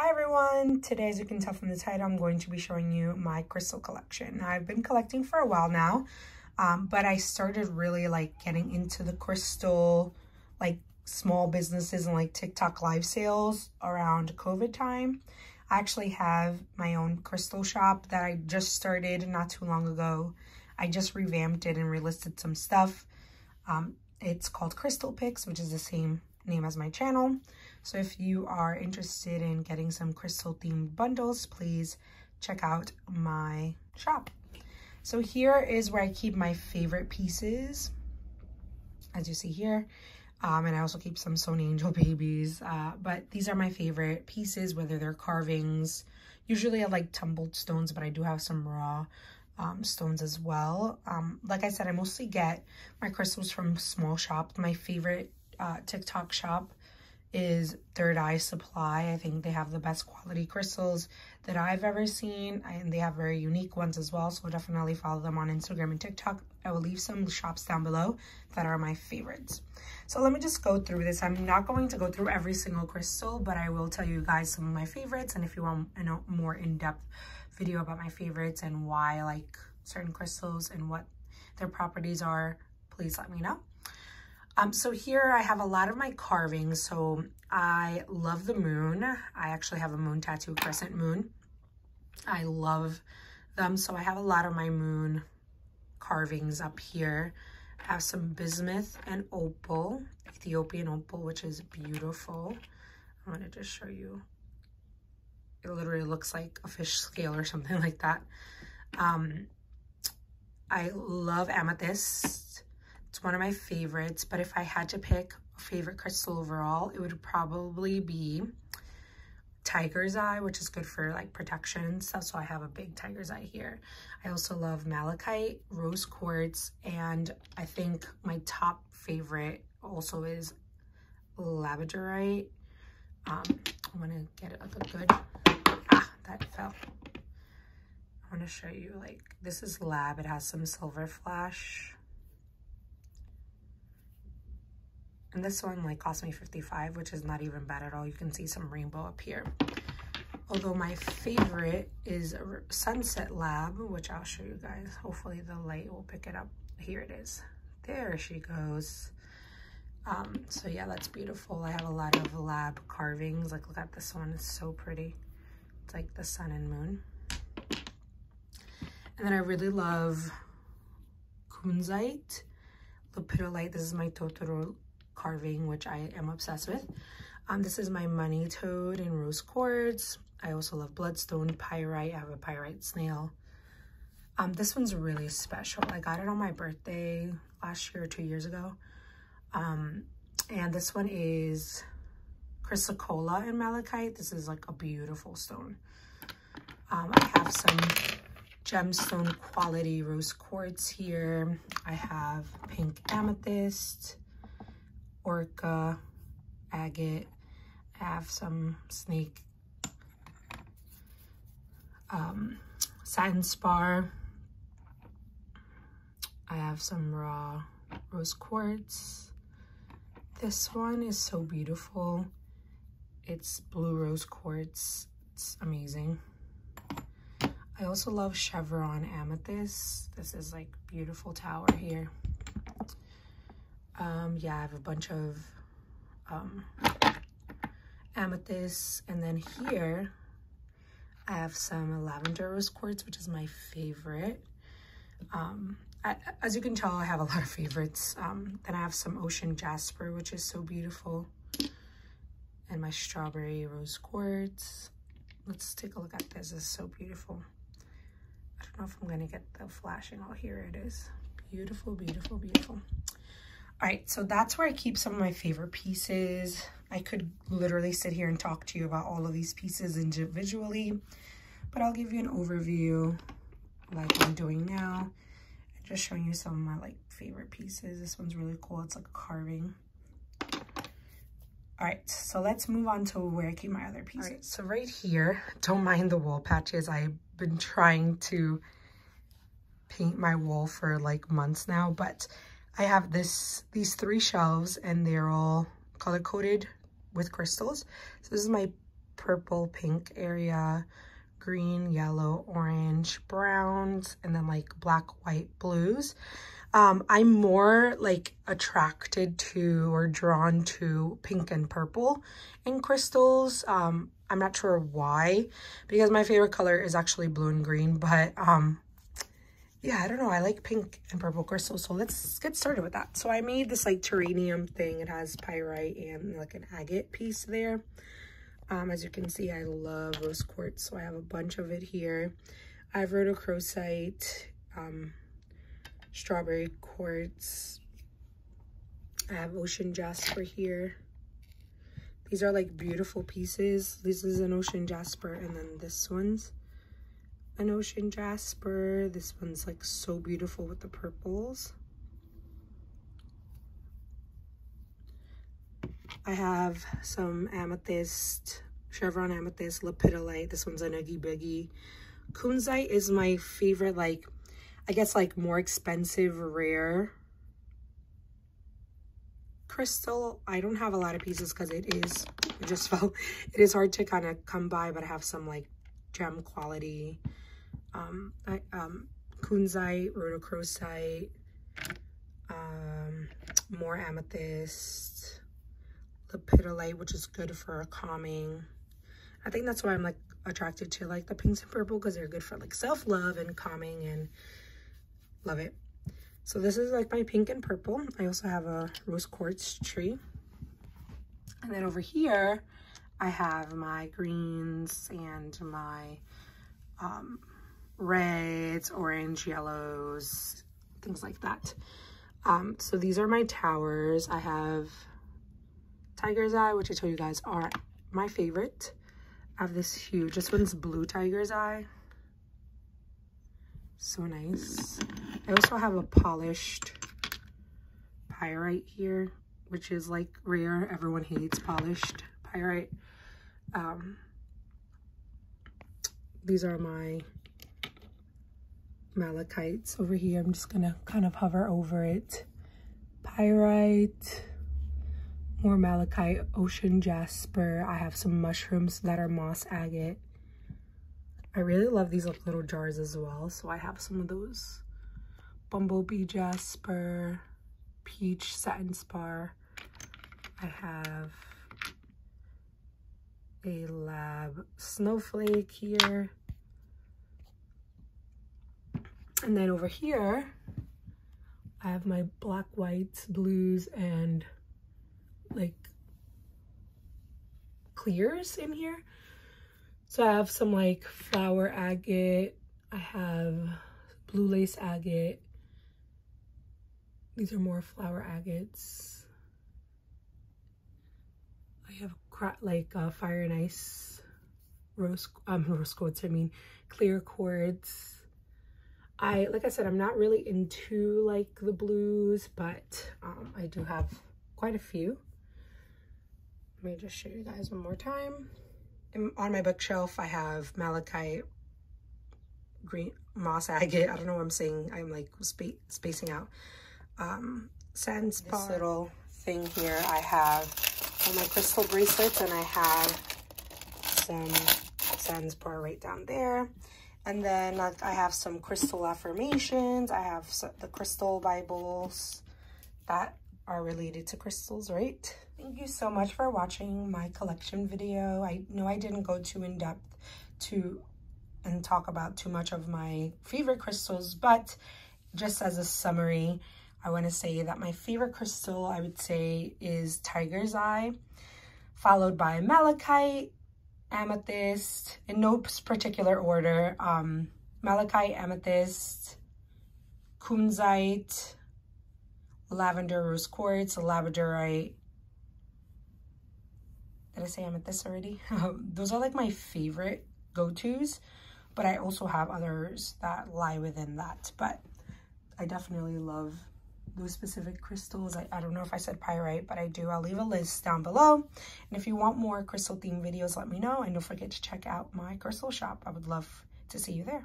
Hi everyone! Today, as you can tell from the title, I'm going to be showing you my crystal collection. I've been collecting for a while now, um, but I started really like getting into the crystal, like small businesses and like TikTok live sales around COVID time. I actually have my own crystal shop that I just started not too long ago. I just revamped it and relisted some stuff. Um, it's called CrystalPix, which is the same name as my channel. So if you are interested in getting some crystal themed bundles, please check out my shop. So here is where I keep my favorite pieces, as you see here. Um, and I also keep some Sonny Angel babies. Uh, but these are my favorite pieces, whether they're carvings. Usually I like tumbled stones, but I do have some raw um, stones as well. Um, like I said, I mostly get my crystals from small shops. My favorite uh, TikTok shop is Third Eye Supply. I think they have the best quality crystals that I've ever seen and they have very unique ones as well. So definitely follow them on Instagram and TikTok. I will leave some shops down below that are my favorites. So let me just go through this. I'm not going to go through every single crystal, but I will tell you guys some of my favorites. And if you want a more in-depth video about my favorites and why I like certain crystals and what their properties are, please let me know. Um, so here I have a lot of my carvings. So I love the moon. I actually have a moon tattoo, crescent moon. I love them. So I have a lot of my moon carvings up here. I have some bismuth and opal, Ethiopian opal, which is beautiful. I wanted to show you. It literally looks like a fish scale or something like that. Um, I love amethyst. It's one of my favorites, but if I had to pick a favorite crystal overall, it would probably be tiger's eye, which is good for like protection stuff. So I have a big tiger's eye here. I also love malachite, rose quartz, and I think my top favorite also is labradorite. Um, I want to get it like a good, ah, that fell. I want to show you like, this is lab. It has some silver flash And this one like cost me 55, which is not even bad at all. You can see some rainbow up here. Although my favorite is Sunset Lab, which I'll show you guys. Hopefully the light will pick it up. Here it is. There she goes. Um, so yeah, that's beautiful. I have a lot of lab carvings. Like look at this one, it's so pretty. It's like the sun and moon. And then I really love kunzite, lepidolite. This is my Totoro carving, which I am obsessed with. Um, this is my money toad in rose quartz. I also love bloodstone, pyrite. I have a pyrite snail. Um, this one's really special. I got it on my birthday last year or two years ago. Um, and this one is chrysocolla in malachite. This is like a beautiful stone. Um, I have some gemstone quality rose quartz here. I have pink amethyst orca, agate. I have some snake um, satin spar. I have some raw rose quartz. This one is so beautiful. It's blue rose quartz. It's amazing. I also love chevron amethyst. This is like beautiful tower here. Um, yeah, I have a bunch of um, amethyst. And then here, I have some lavender rose quartz, which is my favorite. Um, I, as you can tell, I have a lot of favorites. Um, then I have some ocean jasper, which is so beautiful. And my strawberry rose quartz. Let's take a look at this. It's so beautiful. I don't know if I'm going to get the flashing. Oh, here it is. Beautiful, beautiful, beautiful. All right, so that's where I keep some of my favorite pieces. I could literally sit here and talk to you about all of these pieces individually, but I'll give you an overview like I'm doing now. Just showing you some of my like favorite pieces. This one's really cool. It's like a carving. All right, so let's move on to where I keep my other pieces. So right here, don't mind the wall patches. I've been trying to paint my wall for like months now, but I have this these three shelves and they're all color coded with crystals. So this is my purple, pink area, green, yellow, orange, browns, and then like black, white, blues. Um, I'm more like attracted to or drawn to pink and purple in crystals. Um, I'm not sure why because my favorite color is actually blue and green, but um, yeah, I don't know. I like pink and purple crystals. So let's get started with that. So I made this like terranium thing. It has pyrite and like an agate piece there. Um, as you can see, I love rose quartz. So I have a bunch of it here. I have rhodochrosite, um, strawberry quartz. I have ocean jasper here. These are like beautiful pieces. This is an ocean jasper and then this one's an ocean jasper. This one's like so beautiful with the purples. I have some amethyst, chevron amethyst, lepidolite. This one's a Oogie Boogie. Kunzite is my favorite, like, I guess like more expensive, rare crystal. I don't have a lot of pieces because it is, it just felt, it is hard to kind of come by, but I have some like gem quality um, I, um, kunzite, rhodochrosite, um, more amethyst, lepidolite, which is good for calming. I think that's why I'm like attracted to like the pinks and purple because they're good for like self-love and calming and love it. So this is like my pink and purple. I also have a rose quartz tree. And then over here, I have my greens and my um, reds, orange, yellows, things like that. Um, so these are my towers. I have Tiger's Eye, which I told you guys are my favorite. I have this huge, this one's blue Tiger's Eye. So nice. I also have a polished pyrite here, which is like rare. Everyone hates polished pyrite. Um, these are my malachites over here. I'm just gonna kind of hover over it. Pyrite, more malachite, ocean jasper. I have some mushrooms that are moss agate. I really love these little jars as well. So I have some of those. Bumblebee jasper, peach satin spar. I have a lab snowflake here. And then over here, I have my black, whites, blues, and like clears in here. So I have some like flower agate. I have blue lace agate. These are more flower agates. I have like uh, fire and ice rose, um, rose quartz, I mean, clear quartz. I, like I said, I'm not really into like the blues, but um, I do have quite a few. Let me just show you guys one more time. On my bookshelf, I have malachite, green, moss agate. I don't know what I'm saying. I'm like spa spacing out. Um, spot. This little thing here, I have all my crystal bracelets and I have some satin spar right down there. And then like, I have some crystal affirmations. I have some, the crystal Bibles that are related to crystals, right? Thank you so much for watching my collection video. I know I didn't go too in depth to and talk about too much of my favorite crystals, but just as a summary, I want to say that my favorite crystal, I would say, is Tiger's Eye, followed by Malachite, amethyst in no particular order. Um, malachite, amethyst, kunzite, lavender rose quartz, labradorite. Did I say amethyst already? Those are like my favorite go-tos, but I also have others that lie within that. But I definitely love those specific crystals. I, I don't know if I said pyrite, but I do. I'll leave a list down below. And if you want more crystal theme videos, let me know. And don't forget to check out my crystal shop. I would love to see you there.